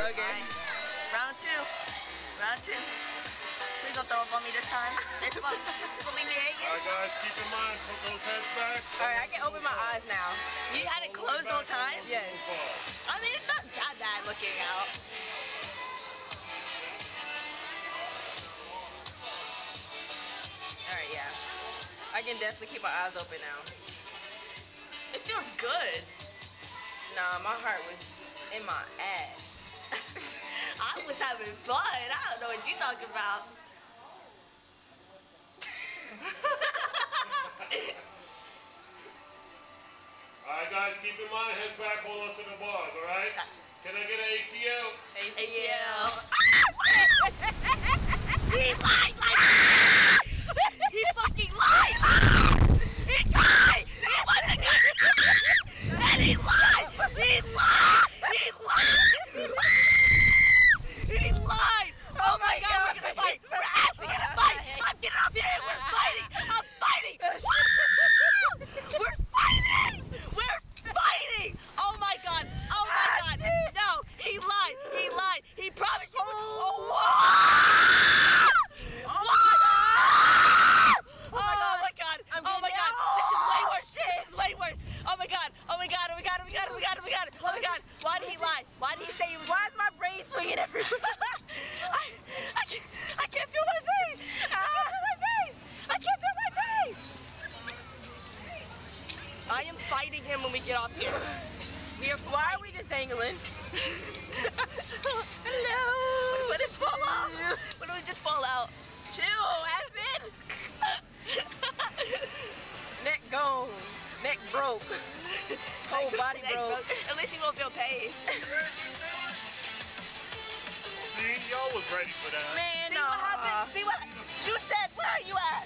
Okay. Round two. Round two. Please don't throw up on me this time. It's gonna, it's gonna me. Alright guys, keep in mind, put those heads back. Alright, I can open my eyes now. You had it closed the whole time? Yes. I mean, it's not that bad looking out. Alright, yeah. I can definitely keep my eyes open now. It feels good. Nah, my heart was in my ass. I was having fun. I don't know what you're talking about. Alright guys, keep in mind, heads back, hold on to the bars, alright? Gotcha. Can I get an ATL? ATL. he lied like He fucking lied. He tried. He wasn't gonna And he lied. He lied. He lied. He lied. Oh my god, we're gonna fight. We're actually gonna fight. I'm getting up here and we're fighting. I'm fighting. We're fighting. We're fighting. Oh my god. Oh my god. No, he lied. He lied. He promised he would. Oh, oh my god. Oh my god. Oh my god. This is way worse. This is way worse. Oh my god. Oh my god. Oh my god. Oh my god. Oh my god. Oh my god. Oh my god. Why did he lie? Why did he say he was? Why is my brain swinging everywhere? I, I, can't, I can't feel my face. I can't feel my face. I can't feel my face. I am fighting him when we get off here. We are. Why are we just dangling? Hello. We just fall off? What if we just fall out? Chill, Aspen. Neck gone. Neck broke. Whole body broke. At least you won't feel pain. was ready for that. Man, See no. what happened? See what? You said, where are you at?